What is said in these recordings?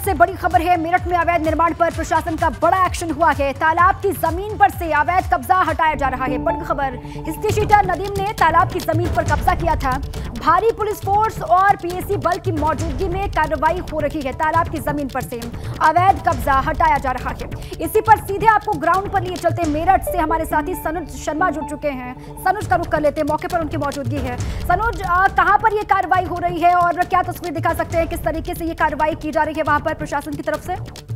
से बड़ी खबर है, मेरठ में अवैध निर्माण पर प्रशासन का बड़ा एक्शन हुआ है। तालाब की ज़मीन पर से अवैध कब्जा हटाया जा रहा है। बड़ी खबर, हिस्ट्री नदीम ने तालाब की ज़मीन पर कब्जा किया था। भारी पुलिस फोर्स और पीएसी बल की मौजूदगी में कार्रवाई हो रही है तालाब की ज़मीन पर से। अवैध कब्जा हटाया जा रहा है। इसी पर सीधे आपको ग्राउंड पर लिए चलते मेरठ से हमारे साथी सनुज शर्मा जुड़ चुके हैं। सनुज का रुख कर लेते मौके पर उनकी मौजूदगी है। सनुज कहाँ पर ये कार्रवाई हो रही है और क्या तस्वीर दिखा सकते हैं? किस तरीके से ये कार्रवाई की जा रही है वहाँ पर? प्रशासन की तरफ़ से।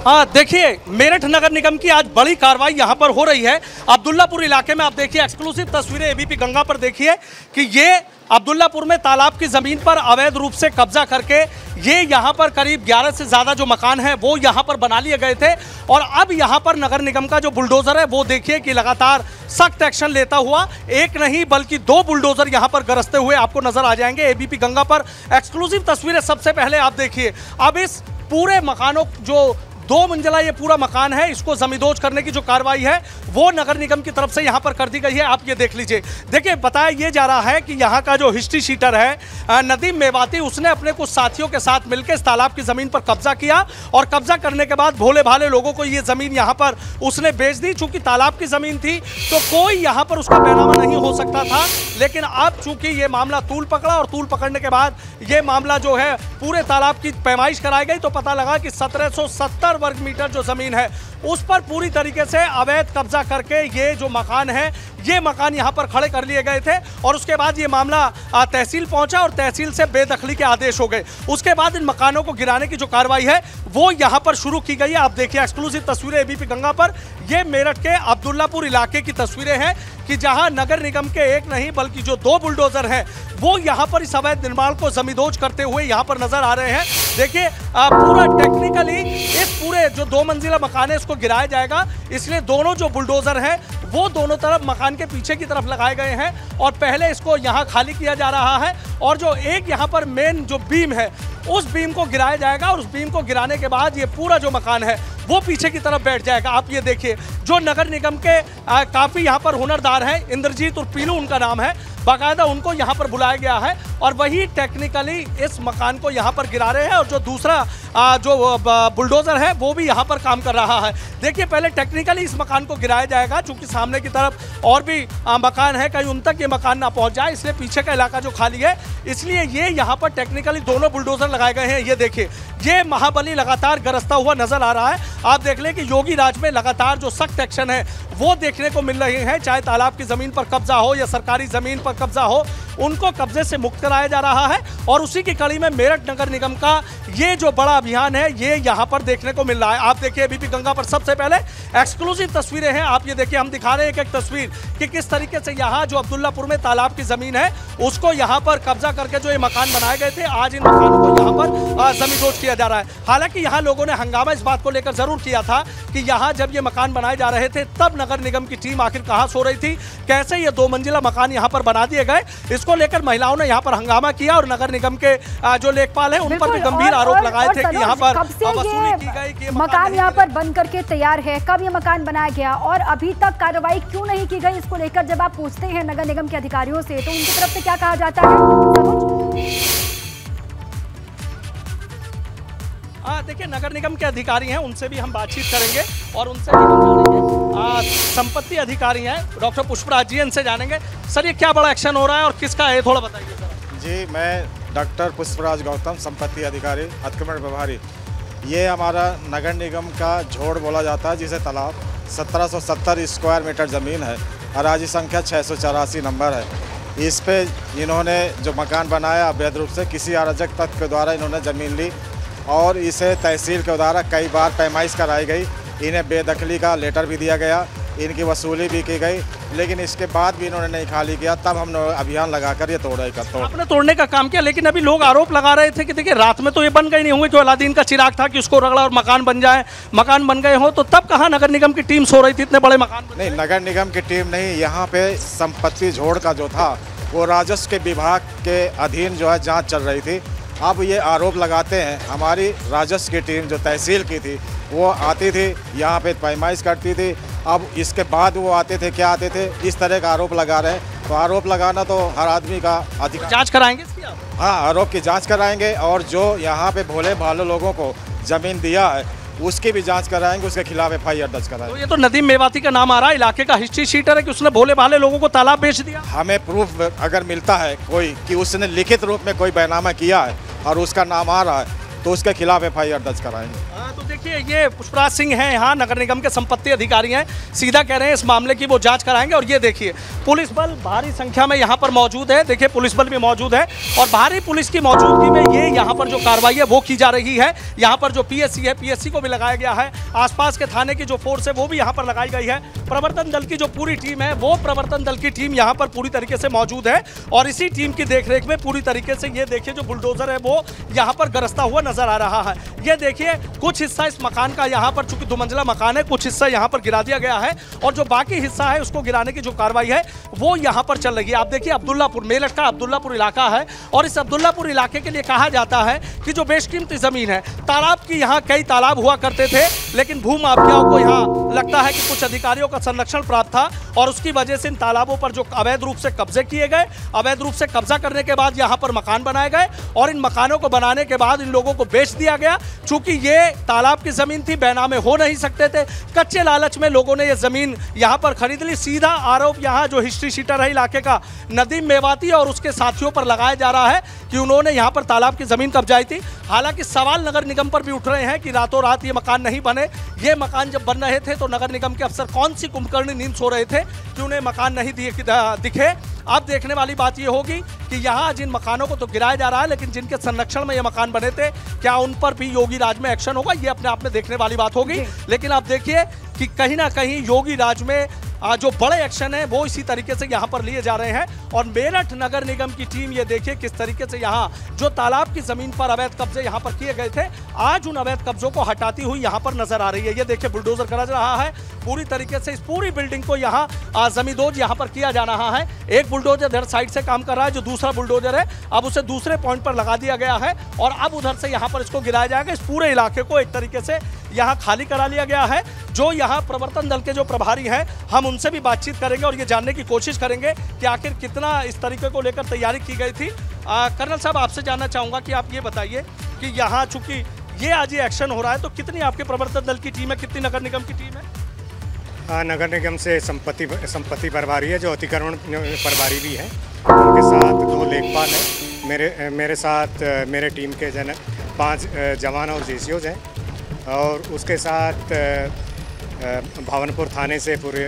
हाँ देखिए, मेरठ नगर निगम की आज बड़ी कार्रवाई यहाँ पर हो रही है। अब्दुल्लापुर इलाके में आप देखिए एक्सक्लूसिव तस्वीरें एबीपी गंगा पर देखिए कि ये अब्दुल्लापुर में तालाब की ज़मीन पर अवैध रूप से कब्जा करके ये यहाँ पर करीब 11 से ज़्यादा जो मकान हैं, वो यहाँ पर बना लिए गए थे। और अब यहाँ पर नगर निगम का जो बुलडोज़र है, वो देखिए कि लगातार सख्त एक्शन लेता हुआ, एक नहीं बल्कि दो बुलडोज़र यहाँ पर गरजते हुए आपको नज़र आ जाएँगे। एबीपी गंगा पर एक्सक्लूसिव तस्वीरें सबसे पहले आप देखिए। अब इस पूरे मकानों जो दो मंजिला ये पूरा मकान है, इसको जमींदोज करने की जो कार्रवाई है, वो नगर निगम की तरफ़ से यहाँ पर कर दी गई है, आप ये देख लीजिए। देखिए, बताया ये जा रहा है कि यहाँ का जो हिस्ट्री शीटर है नदीम मेवाती, उसने अपने कुछ साथियों के साथ मिलकर इस तालाब की ज़मीन पर कब्जा किया और कब्जा करने के बाद भोले भाले लोगों को ये ज़मीन यहाँ पर उसने बेच दी। चूँकि तालाब की ज़मीन थी तो कोई यहाँ पर उसका पैनामा नहीं हो सकता था, लेकिन अब चूँकि ये मामला तूल पकड़ा और तूल पकड़ने के बाद ये मामला जो है, पूरे तालाब की पैमाइश कराई गई तो पता लगा कि सत्रह सौ सत्तर वर्ग मीटर जो ज़मीन है, उस पर पूरी तरीके से अवैध कब्जा करके ये जो मकान है, ये मकान यहाँ पर खड़े कर लिए गए थे और उसके बाद ये मामला तहसील पहुँचा और तहसील से बेदखली के आदेश हो गए। उसके बाद इन मकानों को गिराने की जो कार्रवाई है, वो यहाँ पर शुरू की गई है। आप देखिए, एक्सक्लूसिव तस्वीरें एबीपी गंगा पर। ये मेरठ के अब्दुल्लापुर इलाके की तस्वीरें हैं कि जहाँ नगर निगम के एक नहीं, बल्कि जो दो बुलडोजर हैं, वो यहाँ पर इस अवैध निर्माण को जमींदोज करते हुए यहाँ पर नज़र आ रहे हैं। देखिए पूरा टेक्निकली इस पूरे जो दो मंजिला मकान है, इसको गिराया जाएगा। इसलिए दोनों जो बुलडोजर हैं, वो दोनों तरफ़ मकान के पीछे की तरफ़ लगाए गए हैं और पहले इसको यहाँ खाली किया जा रहा है और जो एक यहाँ पर मेन जो बीम है, उस बीम को गिराया जाएगा और उस बीम को गिराने के बाद ये पूरा जो मकान है, वो पीछे की तरफ़ बैठ जाएगा। आप ये देखिए जो नगर निगम के काफ़ी यहाँ पर हुनरदार हैं, इंद्रजीत और पीलू, उनका नाम है। बाकायदा उनको यहाँ पर बुलाया गया है और वही टेक्निकली इस मकान को यहाँ पर गिरा रहे हैं और जो दूसरा जो बुलडोज़र है, वो भी यहाँ पर काम कर रहा है। देखिए, पहले टेक्निकली इस मकान को गिराया जाएगा क्योंकि सामने की तरफ़ और भी मकान है, कहीं उन तक ये मकान ना पहुँच जाए, इसलिए पीछे का इलाका जो खाली है, इसलिए ये यहाँ पर टेक्निकली दोनों बुलडोज़र लगाए गए हैं। ये देखिए, ये महाबली लगातार गरजता हुआ नज़र आ रहा है। आप देख लें कि योगी राज में लगातार जो सख्त एक्शन है, वो देखने को मिल रहे हैं, चाहे तालाब की ज़मीन पर कब्जा हो या सरकारी ज़मीन पर कब्जा हो, उनको कब्जे से मुक्त कराया जा रहा है और उसी की कड़ी में मेरठ नगर निगम का ये जो बड़ा अभियान है, ये यहाँ पर देखने को मिल रहा है। आप देखिए बीपी गंगा पर सबसे पहले एक्सक्लूसिव तस्वीरें हैं। आप ये देखिए, हम दिखा रहे हैं एक एक तस्वीर कि किस तरीके से यहाँ जो अब्दुल्लापुर में तालाब की ज़मीन है, उसको यहाँ पर कब्जा करके जो ये मकान बनाए गए थे, आज इन मकानों को यहाँ पर ज़मीन किया जा रहा है। हालाँकि यहाँ लोगों ने हंगामा इस बात को लेकर ज़रूर किया था कि यहाँ जब ये मकान बनाए जा रहे थे तब नगर निगम की टीम आखिर कहाँ सो रही थी? कैसे ये दो मंजिला मकान यहाँ पर बना दिए गए? इसको लेकर महिलाओं ने यहाँ पर हंगामा किया और नगर निगम के जो लेखपाल है उन पर भी गंभीर आरोप लगाए थे कि यहाँ पर वसूली की गई कि मकान यहाँ पर बन करके तैयार है? कब ये मकान बनाया गया? और अभी तक कार्रवाई क्यों नहीं की गई? इसको लेकर जब आप पूछते हैं नगर निगम के अधिकारियों से तो उनकी तरफ़ से क्या कहा जाता है? देखिए, नगर निगम के अधिकारी हैं, उनसे भी हम बातचीत करेंगे और उनसे भी हम जानेंगे। संपत्ति अधिकारी हैं, डॉक्टर पुष्पराज जी, इनसे जानेंगे। सर, ये क्या बड़ा एक्शन हो रहा है और किसका है, थोड़ा बताइए सर जी, मैं डॉक्टर पुष्पराज गौतम, संपत्ति अधिकारी अतिक्रमण प्रभारी। ये हमारा नगर निगम का झोड़ बोला जाता है, जिसे तालाब 1770 स्क्वायर मीटर ज़मीन है अराजी संख्या छः नंबर है। इस पे इन्होंने जो मकान बनाया, अवैध रूप से किसी अराजक तत्व के द्वारा इन्होंने ज़मीन ली। और इसे तहसील के द्वारा कई बार पैमाइश कराई गई। इन्हें बेदखली का लेटर भी दिया गया इनकी वसूली भी की गई लेकिन इसके बाद भी इन्होंने नहीं खाली किया। तब हमने अभियान लगाकर ये तोड़ा का तोड़ आपने तोड़ने का काम किया लेकिन अभी लोग आरोप लगा रहे थे कि देखिए रात में तो ये बन गए नहीं होंगे जो अलादीन का चिराग था कि उसको रगड़ा और मकान बन जाए मकान बन गए हो तो तब कहाँ नगर निगम की टीम सो रही थी इतने बड़े मकान नहीं नगर निगम की टीम नहीं यहाँ पे संपत्ति झोड़ का जो था वो राजस्व के विभाग के अधीन जो है जाँच चल रही थी। अब ये आरोप लगाते हैं हमारी राजस्व की टीम जो तहसील की थी वो आती थी यहाँ पे पैमाइश करती थी अब इसके बाद वो आते थे क्या आते थे इस तरह का आरोप लगा रहे हैं। तो आरोप लगाना तो हर आदमी का अधिकार। जाँच कराएँगे इसकी आप? हाँ आरोप की जाँच कराएँगे और जो यहाँ पे भोले भाले लोगों को ज़मीन दिया है उसकी भी जाँच कराएँगे उसके खिलाफ एफ़ आई आर दर्ज तो कराएँगे ये तो नदीम मेवाती का नाम आ रहा है इलाके का हिस्ट्री शीटर है कि उसने भोले भाले लोगों को तालाब बेच दिया? हमें प्रूफ अगर मिलता है कोई कि उसने लिखित रूप में कोई बैनामा किया है और उसका नाम आ रहा है। तो उसके खिलाफ एफ़ आई आर दर्ज कराएँगे। हाँ, तो देखिए ये पुष्पराज सिंह हैं यहाँ नगर निगम के संपत्ति अधिकारी हैं। सीधा कह रहे हैं इस मामले की वो जाँच कराएँगे और ये देखिए पुलिस बल भारी संख्या में यहाँ पर मौजूद है। देखिए पुलिस बल भी मौजूद है और भारी पुलिस की मौजूदगी में ये यहाँ पर जो कार्रवाई है वो की जा रही है। यहाँ पर जो पीएससी है पीएससी को भी लगाया गया है। आसपास के थाने की जो फोर्स है वो भी यहाँ पर लगाई गई है। प्रवर्तन दल की जो पूरी टीम है वो प्रवर्तन दल की टीम यहाँ पर पूरी तरीके से मौजूद है। और इसी टीम की देखरेख में पूरी तरीके से ये देखिए जो बुलडोजर है वो यहाँ पर गरजता हुआ नज़र आ रहा है। ये देखिए, कुछ हिस्सा इस मकान का यहाँ पर, चूँकि दुमंजिला मकान है, कुछ हिस्सा यहाँ पर गिरा दिया गया है और जो बाकी हिस्सा है, उसको गिराने की जो कार्रवाई है, वो यहाँ पर चल रही है। आप देखिए, अब्दुल्लापुर मेरठ का अब्दुल्लापुर इलाका है और इस अब्दुल्लापुर इलाके के लिए कहा जाता है कि जो बेशकीमती ज़मीन है, तालाब की यहाँ कई तालाब हुआ करते थे, लेकिन भू माफियाओं को यहाँ लगता है कि कुछ अधिकारियों का संरक्षण प्राप्त था और उसकी वजह से इन तालाबों पर जो अवैध रूप से कब्जे किए गए, अवैध रूप से कब्जा करने के बाद यहाँ पर मकान बनाए गए और इन मकानों को बनाने के बाद इन लोगों को बेच दिया गया। चूँकि ये तालाब की ज़मीन थी बैनामे हो नहीं सकते थे। कच्चे लालच में लोगों ने ये ज़मीन यहाँ पर खरीद ली। सीधा आरोप यहाँ जो हिस्ट्री शीटर है इलाके का, नदीम मेवाती और उसके साथियों पर लगाया जा रहा है कि उन्होंने यहाँ पर तालाब की ज़मीन कब्जाई थी। हालाँकि सवाल नगर निगम पर भी उठ रहे हैं कि रातों रात ये मकान नहीं बने। ये मकान जब बन रहे थे तो नगर निगम के अफसर कौन सी कुंभकर्णी नींद सो रहे थे कि उन्हें मकान नहीं दिए दिखे? अब देखने वाली बात यह होगी कि यहाँ जिन मकानों को तो गिराया जा रहा है लेकिन जिनके संरक्षण में ये मकान बने थे क्या उन पर भी योगी राज में एक्शन होगा? ये अपने आप में देखने वाली बात होगी। लेकिन आप देखिए कि कहीं ना कहीं योगी राज में जो बड़े एक्शन है, वो इसी तरीके से यहाँ पर लिए जा रहे हैं। और मेरठ नगर निगम की टीम ये देखिए किस तरीके से यहाँ, जो तालाब की ज़मीन पर अवैध कब्जे यहाँ पर किए गए थे, आज उन अवैध कब्जों को हटाती हुई यहाँ पर नज़र आ रही है। ये देखिए बुलडोजर गरज रहा है। पूरी तरीके से इस पूरी बिल्डिंग को यहाँ जमींदोज यहाँ पर किया जा रहा है। एक बुलडोजर इधर साइड से काम कर रहा है, जो दूसरा बुलडोजर है। अब उसे दूसरे पॉइंट पर लगा दिया गया है और अब उधर से यहाँ पर इसको गिराया जाएगा। इस पूरे इलाके को एक तरीके से यहाँ खाली करा लिया गया है। जो यहाँ प्रवर्तन दल के जो प्रभारी हैं, हम उनसे भी बातचीत करेंगे और ये जानने की कोशिश करेंगे कि आखिर कितना इस तरीके को लेकर तैयारी की गई थी। कर्नल साहब, आपसे जानना चाहूँगा कि आप ये बताइए कि यहाँ चूँकि ये आज ये एक्शन हो रहा है तो कितनी आपके प्रवर्तन दल की टीम है, कितनी नगर निगम की टीम है? नगर निगम से संपत्ति संपत्ति प्रभारी है, जो अतिक्रमण प्रभारी भी है। उनके साथ दो लेखपाल हैं। मेरे मेरे साथ, मेरे टीम के जन, पाँच, जवान और जे हैं। और उसके साथ भावनपुर थाने से पूरे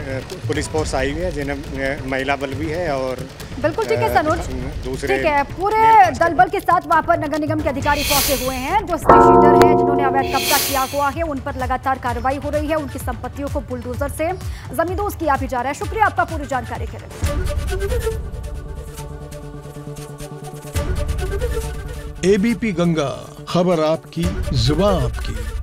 पुलिस फोर्स आई हुई है जिन्हें महिला बल भी है और बिल्कुल ठीक है सनोज। दूसरे ठीक है पूरे दल बल के साथ वहाँ पर नगर निगम के अधिकारी पहुँचे हुए हैं जो स्टेशीटर है जिन्होंने अवैध कब्जा किया हुआ है उन पर लगातार कार्रवाई हो रही है उनकी संपत्तियों को बुलडोजर से जमींदोज किया भी जा रहा है। शुक्रिया आपका पूरी जानकारी के लिए। एबीपी गंगा खबर आपकी जुबा आपकी।